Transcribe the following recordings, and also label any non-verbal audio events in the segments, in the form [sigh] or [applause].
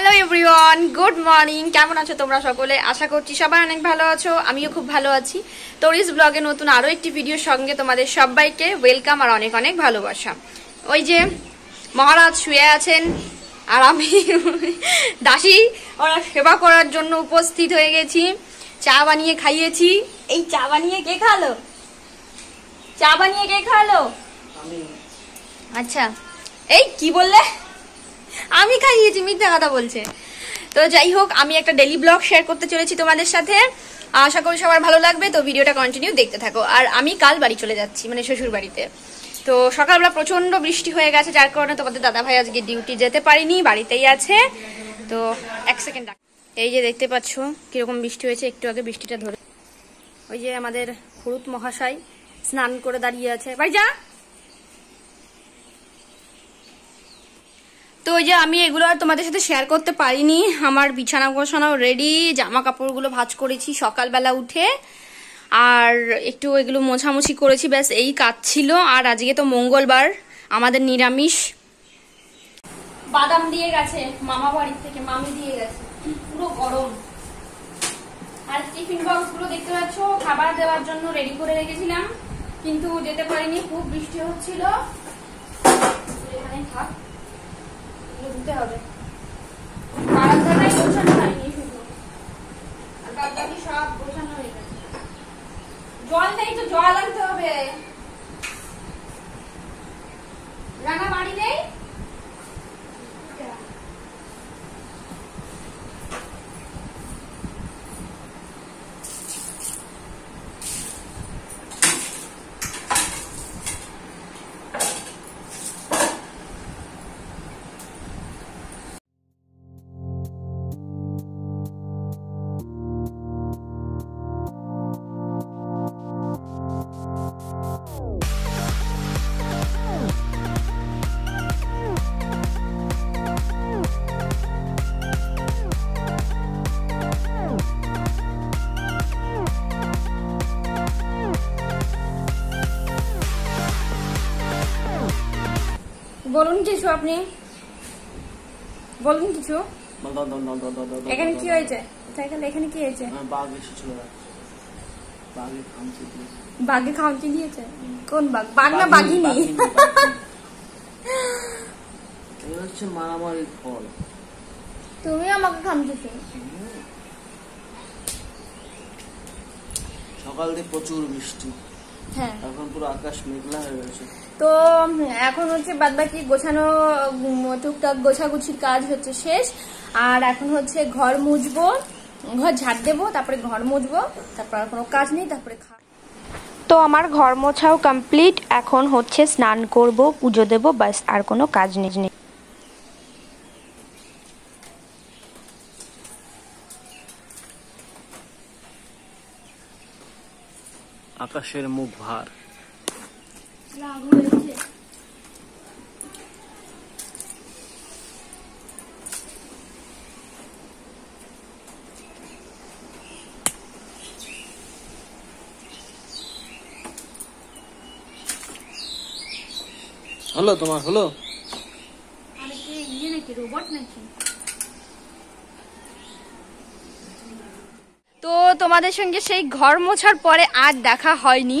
Hello everyone good morning কেমন আছো তোমরা সকলে? আশা করছি সবাই অনেক ভালো আছো। আমিও খুব ভালো আছি। তরিস ব্লগে নতুন আরও একটি ভিডিওর সঙ্গে তোমাদের সবাইকে ওয়েলকাম আর অনেক অনেক ভালোবাসা। ওই যে মহারাজ শুয়ে আছেন আর আমি [laughs] দাসী ওরা সেবা করার জন্য উপস্থিত হয়ে গেছি। চা বানিয়ে খাইয়েছি। এই চা বানিয়ে কে খালো? চা বানিয়ে কে খালো? আচ্ছা। এই কি বললে? আমি খাইয়েছি, মিথ্যা কথা বলছে। তো যাই হোক, আমি একটা ডেলি ব্লগ শেয়ার করতে চলেছি তোমাদের সাথে। আশা করি সবার ভালো লাগবে, তো ভিডিওটা কন্টিনিউ দেখতে থাকো। আর আমি কাল বাড়ি চলে যাচ্ছি মানে শ্বশুর বাড়িতে। তো সকালবেলা প্রচণ্ড বৃষ্টি হয়ে গেছে, যার কারণে তোমাদের দাদা ভাই আজকে ডিউটি যেতে পারিনি, বাড়িতেই আছে। তো এক সেকেন্ড এই যে দেখতে পাচ্ছ, কীরকম বৃষ্টি হয়েছে, একটু আগে বৃষ্টিটা ধরে ওই যে আমাদের হরুত মহাশয় স্নান করে দাঁড়িয়ে আছে। ভাই যা তো ওই যে আমি এগুলো আর তোমাদের সাথে শেয়ার করতে পারিনি, আমার বিছানা গোছানাও রেডি জামা কাপড়গুলো ভাজ করেছি সকালবেলা উঠে, আর একটু এগুলো মোছামুছি করেছি, ব্যাস এই কাজ ছিল, আর আজকে তো মঙ্গলবার, আমাদের নিরামিষ। বাদাম দিয়ে গেছে, মামা বাড়ির থেকে, মামি দিয়ে গেছে, পুরো গরম। আর টিফিন বক্সগুলো দেখতে পাচ্ছ, খাবার দেওয়ার জন্য রেডি করে রেখেছিলাম, কিন্তু যেতে পারিনি, খুব বৃষ্টি হচ্ছিল। এখানে থাক। এগুলো হবে। সব গোছানো হয়ে জল নেই তো জল আনতে হবে। বলুন কিছু আপনি। বলুন কিছু। এখানে কি হয়েছে? এখানে এখানে কি হয়েছে? বাঘ খামচে দিয়েছে? কোন বাঘ? বাঘ না বাঘিনি [laughs] হচ্ছে মারামারির ফল। তুমি আমাকে খামচিছো সকাল দিয়ে প্রচুর বৃষ্টি। হ্যাঁ। এখন পুরো আকাশ মেঘলা হয়ে গেছে। তো এখন হচ্ছে বাদ বাকি গোছানো টুকটাক গোছাগুছির কাজ হচ্ছে শেষ। আর এখন হচ্ছে ঘর মুছবো ঘর ঝাড় দেবো তারপরে ঘর মুছবো তারপর আর কোনো কাজ নেই তারপরে খা তো আমার ঘর মোছাও কমপ্লিট এখন হচ্ছে স্নান করব পুজো দেব বাস আর কোনো কাজ নেই। আকাশের মুখ ভার। হলো তোমার হলো? আরে কি ইয়ে নাকি রোবট নাকি? তো তোমাদের সঙ্গে সেই ঘর মোছার পরে আর দেখা হয়নি।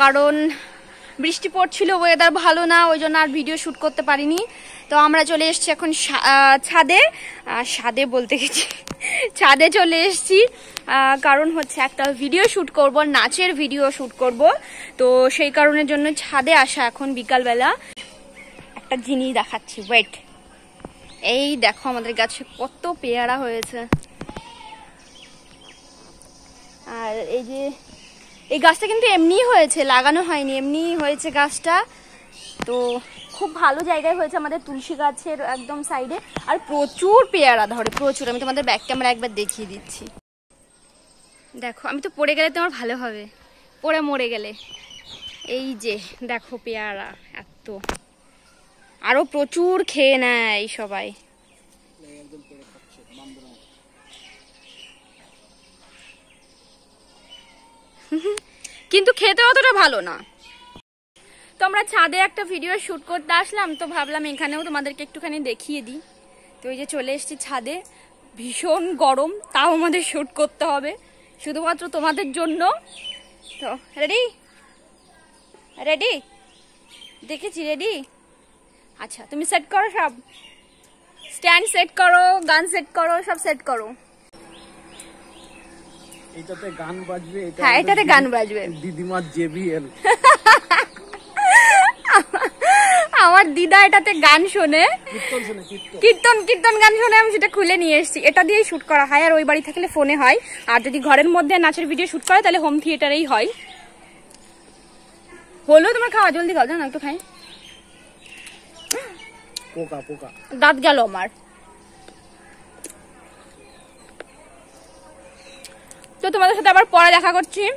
কারণ বৃষ্টি পড়ছিল ওয়েদার ভালো না, ওই জন্য আর ভিডিও শ্যুট করতে পারিনি। তো আমরা চলে এসেছি এখন ছাদে। ছাদে বলতে গেছি, ছাদে চলে এসেছি। কারণ হচ্ছে একটা ভিডিও শ্যুট করব, নাচের ভিডিও শ্যুট করব। তো সেই কারণের জন্য ছাদে আসা এখন বিকালবেলা। একটা জিনিস দেখাচ্ছি ওয়েট এই দেখো আমাদের গাছে কত পেয়ারা হয়েছে। আর এই যে, এই গাছটা কিন্তু এমনিই হয়েছে, লাগানো হয়নি এমনি হয়েছে গাছটা। তো খুব ভালো জায়গায় হয়েছে আমাদের তুলসী গাছের একদম সাইডে। আর প্রচুর পেয়ারা ধরে, প্রচুর। আমি তোমাদের ব্যাক ক্যামেরা একবার দেখিয়ে দিচ্ছি। দেখো, আমি তো পড়ে গেলে তোমার ভালো হবে। পড়ে মরে গেলে। এই যে, দেখো পেয়ারা, এত। আরও প্রচুর খেয়ে নেয় সবাই। কিন্তু খেতে অতটা ভালো না। তো আমরা ছাদে একটা ভিডিও শুট করতে আসলাম, তো ভাবলাম এখানেও তোমাদেরকে একটুখানি দেখিয়ে দিই। তো এই যে চলে এসেছি ছাদে, ভীষণ গরম, তাও আমাদের শ্যুট করতে হবে। শুধুমাত্র তোমাদের জন্য। তো রেডি রেডি দেখেছি রেডি আচ্ছা তুমি সেট করো সব। স্ট্যান্ড সেট করো, গান সেট করো, সব সেট করো। এটাতে গান বাজবে এটা হ্যাঁ, এটাতে গান বাজবে। দিদিমার জেবিএল। আমার দিদা এটাতে গান শোনে। কীর্তন কীর্তন। গান শুনে আমি সেটা খুলে নিয়ে এসেছি। এটা দিয়েই শুট করা হয় আর ওই বাড়ি থাকলে ফোনে হয়। আর যদি ঘরের মধ্যে নাচের ভিডিও শুট করে তাহলে হোম থিয়েটারেই হয়। হলো তোমার খাওয়া জলদি খাও জানো একটু খাই। পোকা পোকা। দাঁত গেল আমার। তোমাদের সাথে আবার পরে দেখা করছি।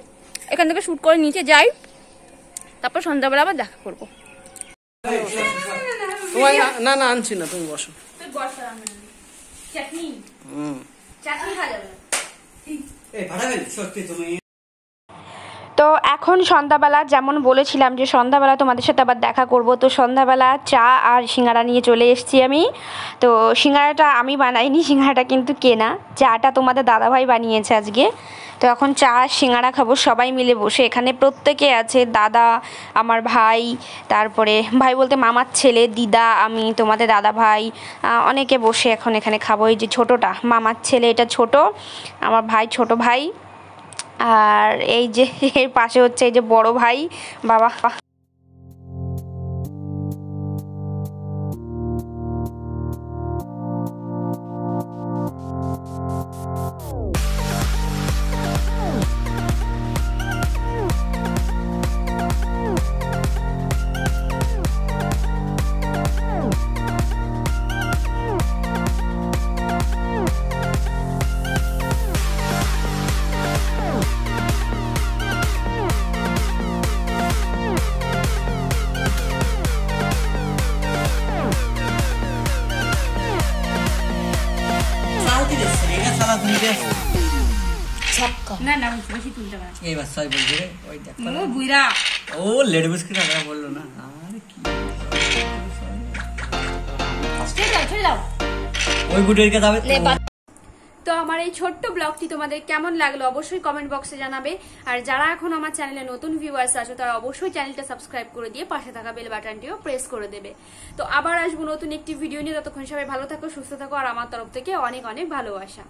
এখান থেকে শুট করে নিচে যাই। তারপর সন্ধ্যাবেলা আবার দেখা করব। না- না আনছি না তুমি বসো। চাটনি? হুম। চাটনি খাওয়া যাবে তো এখন সন্ধ্যাবেলা যেমন বলেছিলাম যে সন্ধ্যাবেলা তোমাদের সাথে আবার দেখা করব, তো সন্ধ্যাবেলা চা আর সিঙ্গারা নিয়ে চলে এসেছি আমি। তো সিঙ্গারাটা আমি বানাইনি, সিঙ্গারাটা কিন্তু কেনা। চাটা তোমাদের দাদাভাই বানিয়েছে আজকে। তো এখন চা আর সিঙ্গারা খাব, সবাই মিলে বসে। এখানে প্রত্যেকে আছে, দাদা, আমার ভাই, তারপরে ভাই বলতে মামার ছেলে, দিদা, আমি, তোমাদের দাদা ভাই অনেকে বসে এখন এখানে খাব। এই যে ছোটোটা, মামার ছেলে এটা ছোট, আমার ভাই ছোট ভাই। আর এই যে এর পাশে হচ্ছে এই যে বড় ভাই বাবা না না বেশি তুলতে পারে এইবার সবাই বলছে রে, ওই দেখ ও বুইরা। ও লেডি বিস্কিট আমরা বলল না। আর কি ছেড়ে দাও ছেড়ে দাও ওই বুটেরকে যাবে তো। আমার এই ছোট্ট ব্লগটি তোমাদের কেমন লাগল অবশ্যই কমেন্ট বক্সে জানাবে। আর যারা এখন আমার চ্যানেলে নতুন ভিউয়ার্স আছো তারা অবশ্যই চ্যানেলটা সাবস্ক্রাইব করে দিয়ে পাশে থাকা বেল বাটনটিও প্রেস করে দেবে। তো আবার আসব নতুন একটি ভিডিও নিয়ে। ততক্ষণ সবাই ভালো থাকো সুস্থ থাকো আর আমার তরফ থেকে অনেক অনেক ভালোবাসা।